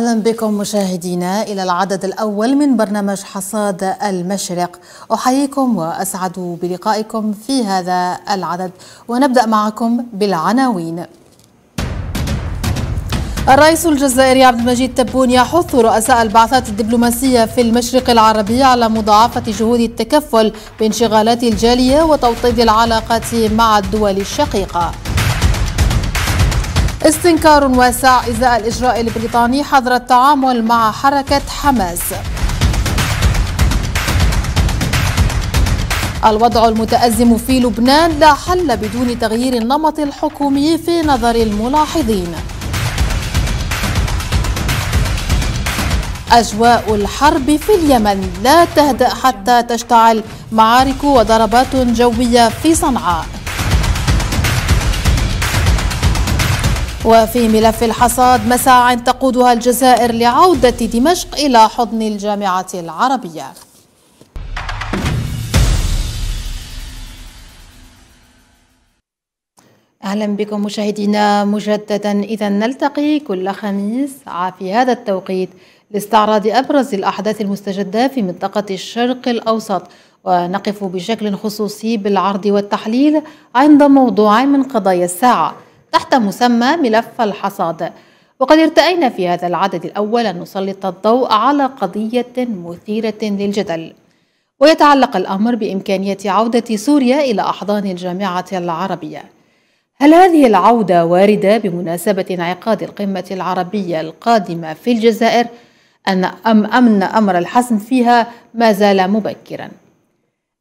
أهلا بكم مشاهدينا إلى العدد الأول من برنامج حصاد المشرق. أحييكم وأسعد بلقائكم في هذا العدد. ونبدأ معكم بالعناوين. الرئيس الجزائري عبد المجيد تبون يحث رؤساء البعثات الدبلوماسية في المشرق العربي على مضاعفة جهود التكفل بانشغالات الجالية وتوطيد العلاقات مع الدول الشقيقة. استنكار واسع إزاء الإجراء البريطاني حظر التعامل مع حركة حماس. الوضع المتأزم في لبنان لا حل بدون تغيير النمط الحكومي في نظر الملاحظين. أجواء الحرب في اليمن لا تهدأ حتى تشتعل. معارك وضربات جوية في صنعاء. وفي ملف الحصاد مساع تقودها الجزائر لعودة دمشق إلى حضن الجامعة العربية. أهلا بكم مشاهدينا. مجددا إذا نلتقي كل خميس في هذا التوقيت لاستعراض أبرز الأحداث المستجدة في منطقة الشرق الأوسط. ونقف بشكل خصوصي بالعرض والتحليل عند موضوع من قضايا الساعة. تحت مسمى ملف الحصاد. وقد ارتأينا في هذا العدد الأول أن نسلط الضوء على قضية مثيرة للجدل. ويتعلق الأمر بإمكانية عودة سوريا إلى أحضان الجامعة العربية. هل هذه العودة واردة بمناسبة انعقاد القمة العربية القادمة في الجزائر؟ أن أم أمن أمر الحسم فيها ما زال مبكراً.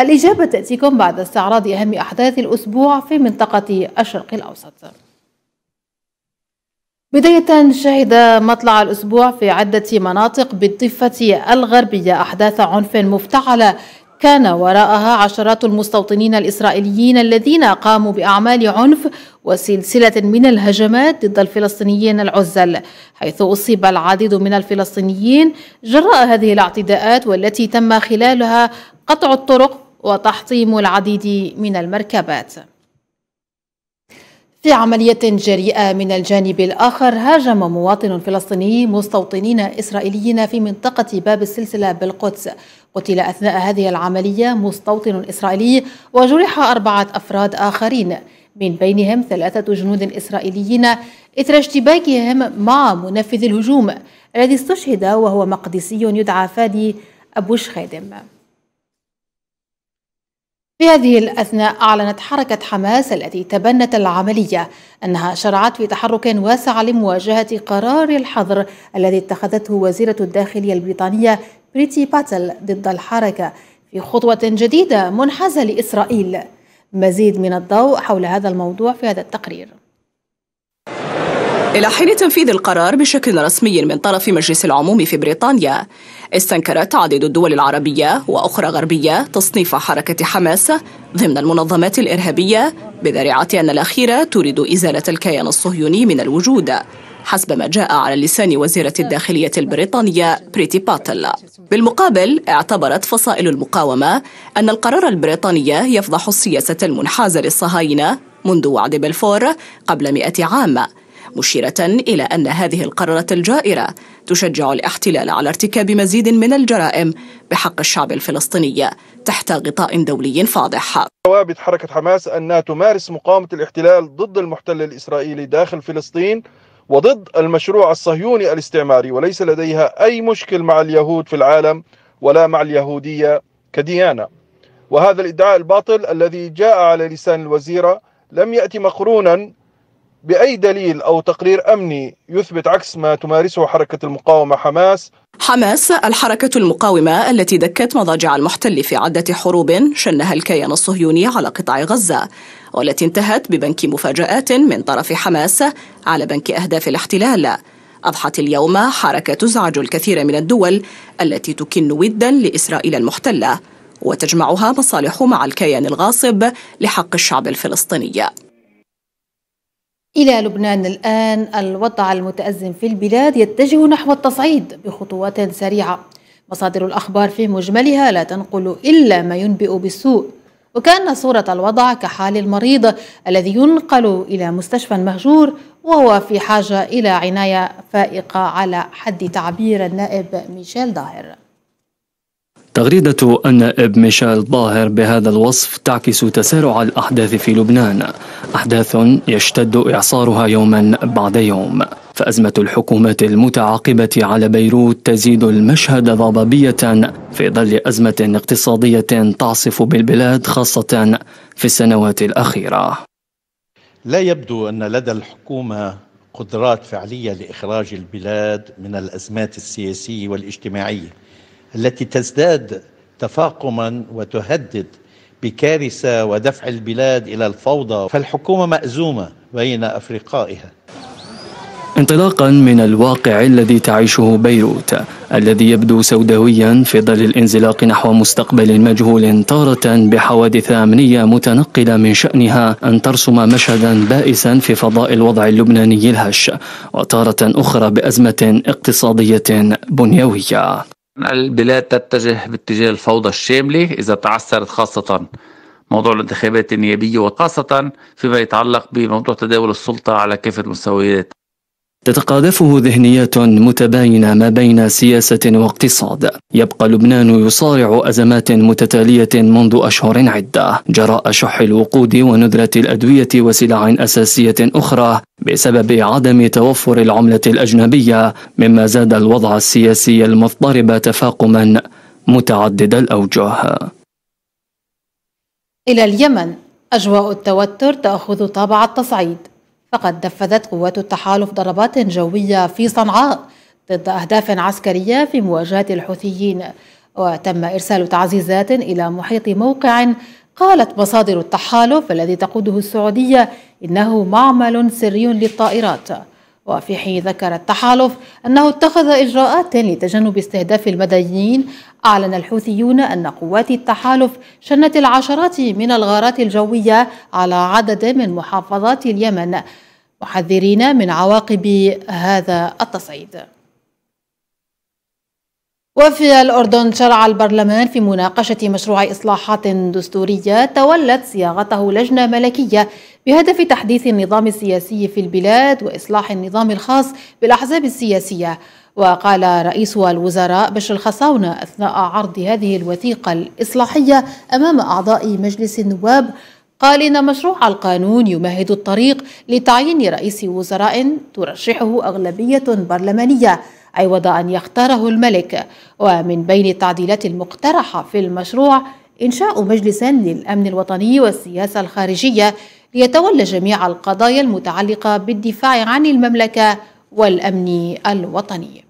الإجابة تأتيكم بعد استعراض أهم أحداث الأسبوع في منطقة الشرق الأوسط. بداية شهد مطلع الأسبوع في عدة مناطق بالضفة الغربية أحداث عنف مفتعلة كان وراءها عشرات المستوطنين الإسرائيليين الذين قاموا بأعمال عنف وسلسلة من الهجمات ضد الفلسطينيين العزل حيث أصيب العديد من الفلسطينيين جراء هذه الاعتداءات والتي تم خلالها قطع الطرق وتحطيم العديد من المركبات. في عملية جريئة من الجانب الآخر هاجم مواطن فلسطيني مستوطنين إسرائيليين في منطقة باب السلسلة بالقدس. قتل أثناء هذه العملية مستوطن إسرائيلي وجرح أربعة أفراد آخرين. من بينهم ثلاثة جنود إسرائيليين إثر اشتباكهم مع منفذ الهجوم الذي استشهد وهو مقدسي يدعى فادي أبو شخادم في هذه الأثناء أعلنت حركة حماس التي تبنت العملية أنها شرعت في تحرك واسع لمواجهة قرار الحظر الذي اتخذته وزيرة الداخلية البريطانية بريتي باتل ضد الحركة في خطوة جديدة منحازة لإسرائيل. مزيد من الضوء حول هذا الموضوع في هذا التقرير. إلى حين تنفيذ القرار بشكل رسمي من طرف مجلس العموم في بريطانيا استنكرت عديد الدول العربية وأخرى غربية تصنيف حركة حماس ضمن المنظمات الإرهابية بذريعة أن الأخيرة تريد إزالة الكيان الصهيوني من الوجود حسب ما جاء على لسان وزيرة الداخلية البريطانية بريتي باتل. بالمقابل اعتبرت فصائل المقاومة أن القرار البريطاني يفضح السياسة المنحازة للصهاينة منذ وعد بلفور قبل مئة عام. مشيرة إلى أن هذه القرارات الجائرة تشجع الاحتلال على ارتكاب مزيد من الجرائم بحق الشعب الفلسطيني تحت غطاء دولي فاضح. ثوابت حركة حماس أنها تمارس مقاومة الاحتلال ضد المحتل الإسرائيلي داخل فلسطين وضد المشروع الصهيوني الاستعماري وليس لديها أي مشكل مع اليهود في العالم ولا مع اليهودية كديانة. وهذا الإدعاء الباطل الذي جاء على لسان الوزيرة لم يأتي مقرونا بأي دليل أو تقرير أمني يثبت عكس ما تمارسه حركة المقاومة حماس؟ حماس الحركة المقاومة التي دكت مضاجع المحتل في عدة حروب شنها الكيان الصهيوني على قطاع غزة والتي انتهت ببنك مفاجآت من طرف حماس على بنك أهداف الاحتلال. أضحت اليوم حركة تزعج الكثير من الدول التي تكن ودا لإسرائيل المحتلة وتجمعها مصالح مع الكيان الغاصب لحق الشعب الفلسطيني. إلى لبنان الآن الوضع المتأزم في البلاد يتجه نحو التصعيد بخطوات سريعة. مصادر الأخبار في مجملها لا تنقل إلا ما ينبئ بالسوء. وكأن صورة الوضع كحال المريض الذي ينقل إلى مستشفى مهجور وهو في حاجة إلى عناية فائقة على حد تعبير النائب ميشيل داهر. تغريدة النائب ميشيل ظاهر بهذا الوصف تعكس تسارع الأحداث في لبنان. أحداث يشتد إعصارها يوما بعد يوم. فأزمة الحكومات المتعاقبة على بيروت تزيد المشهد ضبابية في ظل أزمة اقتصادية تعصف بالبلاد خاصة في السنوات الأخيرة. لا يبدو أن لدى الحكومة قدرات فعلية لإخراج البلاد من الأزمات السياسية والاجتماعية. التي تزداد تفاقما وتهدد بكارثة ودفع البلاد إلى الفوضى فالحكومة مأزومة بين أفرقائها. انطلاقا من الواقع الذي تعيشه بيروت الذي يبدو سوداويا في ظل الانزلاق نحو مستقبل مجهول تارة بحوادث أمنية متنقلة من شأنها أن ترسم مشهدا بائسا في فضاء الوضع اللبناني الهش وتارة أخرى بأزمة اقتصادية بنيوية. البلاد تتجه باتجاه الفوضى الشاملة إذا تعثرت خاصة. موضوع الانتخابات النيابية وخاصة فيما يتعلق بموضوع تداول السلطة على كافة المستويات تتقاذفه ذهنيات متباينة ما بين سياسة واقتصاد. يبقى لبنان يصارع أزمات متتالية منذ أشهر عدة. جراء شح الوقود وندرة الأدوية وسلع أساسية أخرى بسبب عدم توفر العملة الأجنبية مما زاد الوضع السياسي المضطرب تفاقما متعدد الأوجه. إلى اليمن أجواء التوتر تأخذ طابع التصعيد. فقد نفذت قوات التحالف ضربات جوية في صنعاء ضد أهداف عسكرية في مواجهة الحوثيين وتم إرسال تعزيزات إلى محيط موقع قالت مصادر التحالف الذي تقوده السعودية إنه معمل سري للطائرات. وفي حين ذكر التحالف أنه اتخذ إجراءات لتجنب استهداف المدنيين أعلن الحوثيون أن قوات التحالف شنت العشرات من الغارات الجوية على عدد من محافظات اليمن. محذرين من عواقب هذا التصعيد. وفي الأردن شرع البرلمان في مناقشة مشروع إصلاحات دستورية تولت صياغته لجنة ملكية بهدف تحديث النظام السياسي في البلاد وإصلاح النظام الخاص بالأحزاب السياسية. وقال رئيس الوزراء بشر الخصاونة أثناء عرض هذه الوثيقة الإصلاحية أمام أعضاء مجلس النواب قال إن مشروع القانون يمهد الطريق لتعيين رئيس وزراء ترشحه أغلبية برلمانية. عوض أن يختاره الملك. ومن بين التعديلات المقترحة في المشروع إنشاء مجلس للأمن الوطني والسياسة الخارجية ليتولى جميع القضايا المتعلقة بالدفاع عن المملكة والأمن الوطني.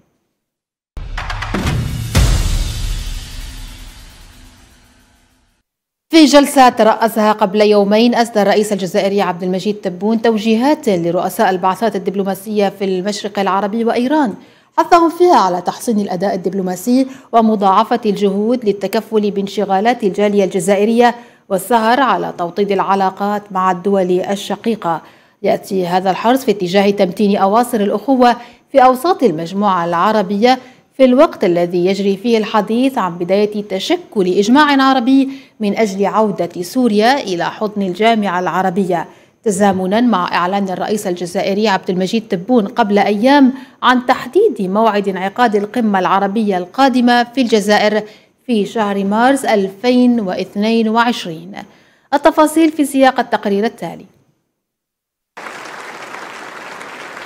في جلسة ترأسها قبل يومين أسدى الرئيس الجزائري عبد المجيد تبون توجيهات لرؤساء البعثات الدبلوماسية في المشرق العربي وإيران. حثهم فيها على تحسين الأداء الدبلوماسي ومضاعفة الجهود للتكفل بانشغالات الجالية الجزائرية والسهر على توطيد العلاقات مع الدول الشقيقة. يأتي هذا الحرص في اتجاه تمتين أواصر الأخوة في أوساط المجموعة العربية في الوقت الذي يجري فيه الحديث عن بداية تشكل إجماع عربي من أجل عودة سوريا إلى حضن الجامعة العربية. تزامنا مع إعلان الرئيس الجزائري عبد المجيد تبون قبل أيام عن تحديد موعد انعقاد القمة العربية القادمة في الجزائر في شهر مارس 2022 التفاصيل في سياق التقرير التالي.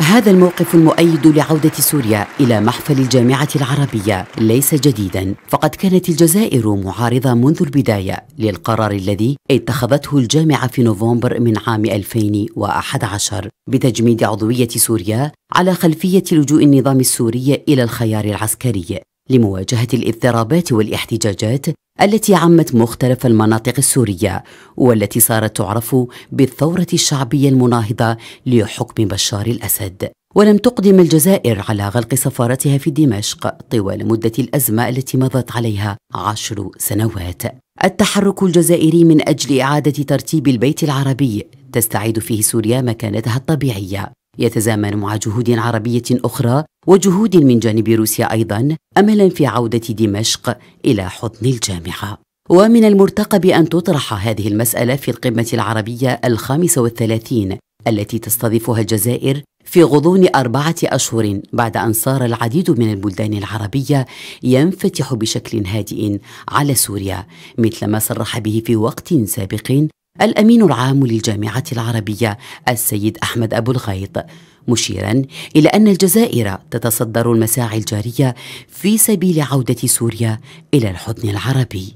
هذا الموقف المؤيد لعودة سوريا إلى محفل الجامعة العربية ليس جديدا. فقد كانت الجزائر معارضة منذ البداية للقرار الذي اتخذته الجامعة في نوفمبر من عام 2011 بتجميد عضوية سوريا على خلفية لجوء النظام السوري إلى الخيار العسكري. لمواجهة الاضطرابات والاحتجاجات التي عمت مختلف المناطق السورية والتي صارت تعرف بالثورة الشعبية المناهضة لحكم بشار الأسد. ولم تقدم الجزائر على غلق سفارتها في دمشق طوال مدة الأزمة التي مضت عليها عشر سنوات. التحرك الجزائري من أجل إعادة ترتيب البيت العربي تستعيد فيه سوريا مكانتها الطبيعية. يتزامن مع جهود عربية أخرى وجهود من جانب روسيا أيضا أملا في عودة دمشق إلى حضن الجامعة. ومن المرتقب أن تطرح هذه المسألة في القمة العربية الخامسة والثلاثين التي تستضيفها الجزائر في غضون أربعة أشهر بعد أن صار العديد من البلدان العربية ينفتح بشكل هادئ على سوريا مثل ما صرح به في وقت سابق الأمين العام للجامعة العربية السيد أحمد أبو الغيط مشيرا إلى أن الجزائر تتصدر المساعي الجارية في سبيل عودة سوريا إلى الحضن العربي.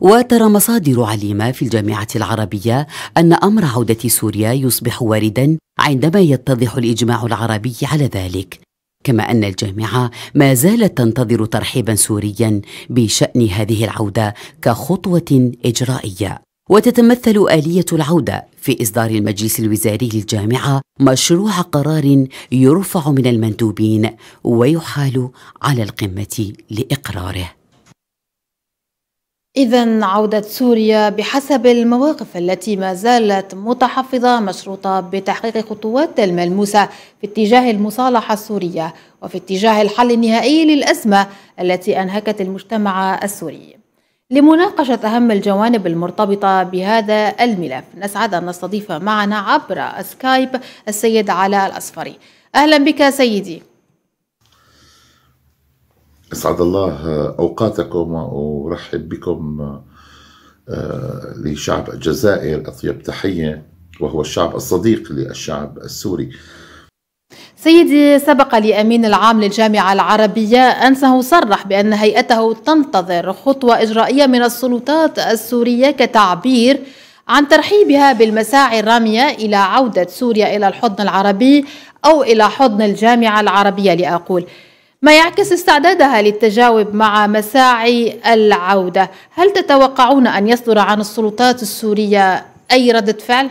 وترى مصادر عليمة في الجامعة العربية أن أمر عودة سوريا يصبح واردا عندما يتضح الإجماع العربي على ذلك كما أن الجامعة ما زالت تنتظر ترحيبا سوريا بشأن هذه العودة كخطوة إجرائية. وتتمثل آلية العودة في إصدار المجلس الوزاري للجامعة مشروع قرار يرفع من المندوبين ويحال على القمة لإقراره إذا عودة سوريا بحسب المواقف التي ما زالت متحفظة مشروطة بتحقيق خطوات الملموسة في اتجاه المصالحة السورية وفي اتجاه الحل النهائي للأزمة التي أنهكت المجتمع السوري. لمناقشة أهم الجوانب المرتبطة بهذا الملف. نسعد أن نستضيف معنا عبر سكايب السيد علاء الأصفري. أهلا بك سيدي. أسعد الله أوقاتكم وأرحب بكم آه، لشعب الجزائر اطيب تحية وهو الشعب الصديق للشعب السوري. سيدي سبق لأمين العام للجامعة العربية أنه صرح بأن هيئته تنتظر خطوة إجرائية من السلطات السورية كتعبير عن ترحيبها بالمساعي الرامية إلى عودة سوريا إلى الحضن العربي أو إلى حضن الجامعة العربية لأقول. ما يعكس استعدادها للتجاوب مع مساعي العودة هل تتوقعون أن يصدر عن السلطات السورية أي ردة فعل؟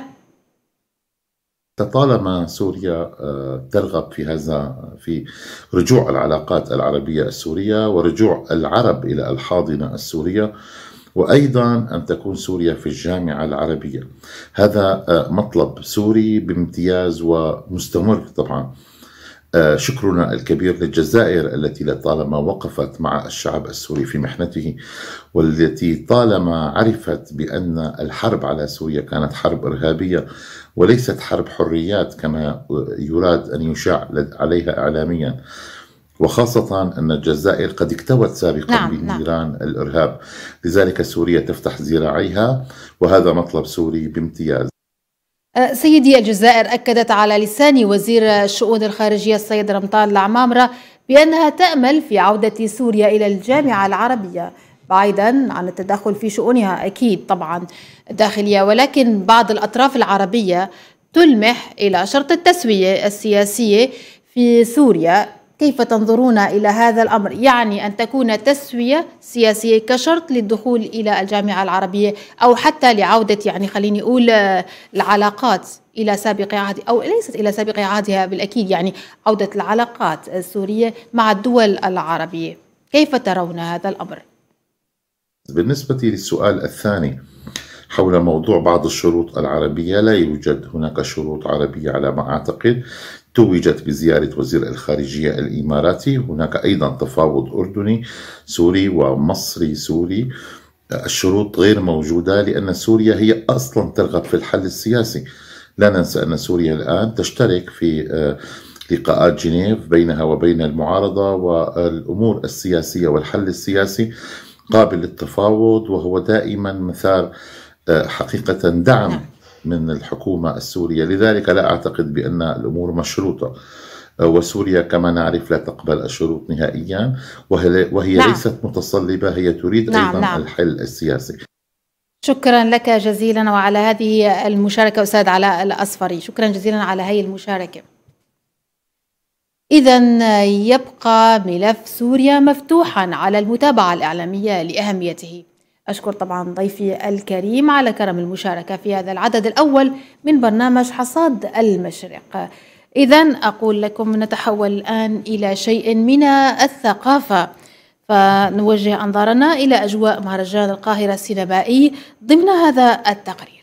طالما سوريا آه، ترغب في هذا في رجوع العلاقات العربية السورية ورجوع العرب إلى الحاضنة السورية وأيضا أن تكون سوريا في الجامعة العربية. هذا آه، مطلب سوري بامتياز ومستمر طبعا. شكرنا الكبير للجزائر التي لطالما وقفت مع الشعب السوري في محنته والتي طالما عرفت بأن الحرب على سوريا كانت حرب إرهابية وليست حرب حريات كما يراد أن يشاع عليها اعلاميا. وخاصة أن الجزائر قد اكتوت سابقا نعم بنيران نعم. الإرهاب. لذلك سوريا تفتح ذراعيها وهذا مطلب سوري بامتياز. سيدي الجزائر أكدت على لسان وزير الشؤون الخارجية السيد رمضان العمامرة بأنها تأمل في عودة سوريا إلى الجامعة العربية بعيدا عن التدخل في شؤونها أكيد طبعا داخلية. ولكن بعض الأطراف العربية تلمح إلى شرط التسوية السياسية في سوريا. كيف تنظرون إلى هذا الأمر؟ يعني أن تكون تسوية سياسية كشرط للدخول إلى الجامعة العربية أو حتى لعودة يعني خليني أقول العلاقات إلى سابق عهد أو ليست إلى سابق عهدها بالأكيد يعني عودة العلاقات السورية مع الدول العربية كيف ترون هذا الأمر؟ بالنسبة للسؤال الثاني حول موضوع بعض الشروط العربية لا يوجد هناك شروط عربية على ما أعتقد توجت بزيارة وزير الخارجية الإماراتي هناك أيضا تفاوض أردني سوري ومصري سوري الشروط غير موجودة لأن سوريا هي أصلا ترغب في الحل السياسي لا ننسى أن سوريا الآن تشترك في آه، لقاءات جنيف بينها وبين المعارضة والأمور السياسية والحل السياسي قابل للتفاوض وهو دائما مثار آه، حقيقة دعم. من الحكومة السورية. لذلك لا أعتقد بأن الأمور مشروطة. وسوريا كما نعرف لا تقبل الشروط نهائيا وهي, وهي نعم. ليست متصلبة هي تريد نعم أيضا نعم. الحل السياسي. شكرا لك جزيلا وعلى هذه المشاركة أستاذ علاء الأصفري. شكرا جزيلا على هذه المشاركة. إذا يبقى ملف سوريا مفتوحا على المتابعة الإعلامية لأهميته. أشكر طبعا ضيفي الكريم على كرم المشاركة في هذا العدد الأول من برنامج حصاد المشرق. إذا أقول لكم نتحول الآن إلى شيء من الثقافة. فنوجه أنظارنا إلى أجواء مهرجان القاهرة السينمائي ضمن هذا التقرير.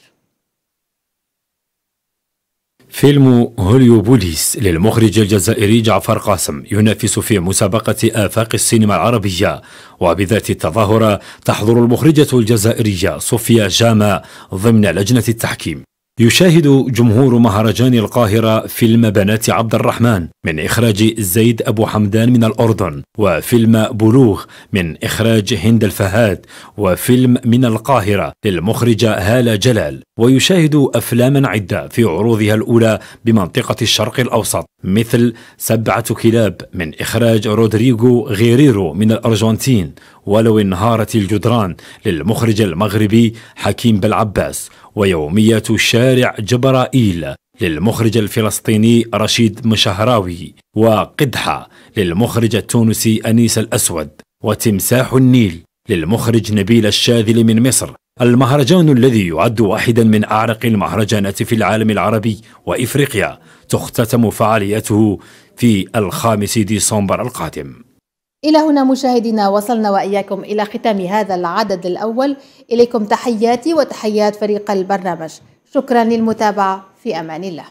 فيلم هوليو بوليس للمخرج الجزائري جعفر قاسم ينافس في مسابقة آفاق السينما العربية وبذات التظاهرة تحضر المخرجة الجزائرية صوفيا جاما ضمن لجنة التحكيم. يشاهد جمهور مهرجان القاهرة فيلم بنات عبد الرحمن من إخراج زيد أبو حمدان من الأردن وفيلم بلوغ من إخراج هند الفهاد وفيلم من القاهرة للمخرجة هالة جلال. ويشاهد أفلاما عدة في عروضها الأولى بمنطقة الشرق الأوسط. مثل سبعة كلاب من إخراج رودريغو غيريرو من الأرجنتين ولو انهارت الجدران للمخرج المغربي حكيم بالعباس ويومية شارع جبرائيل للمخرج الفلسطيني رشيد مشهراوي وقدحة للمخرج التونسي أنيس الأسود وتمساح النيل للمخرج نبيل الشاذلي من مصر. المهرجان الذي يعد واحدا من أعرق المهرجانات في العالم العربي وإفريقيا تختتم فعاليته في الخامس ديسمبر القادم. إلى هنا مشاهدينا وصلنا وإياكم إلى ختام هذا العدد الأول. إليكم تحياتي وتحيات فريق البرنامج. شكرا للمتابعة في أمان الله.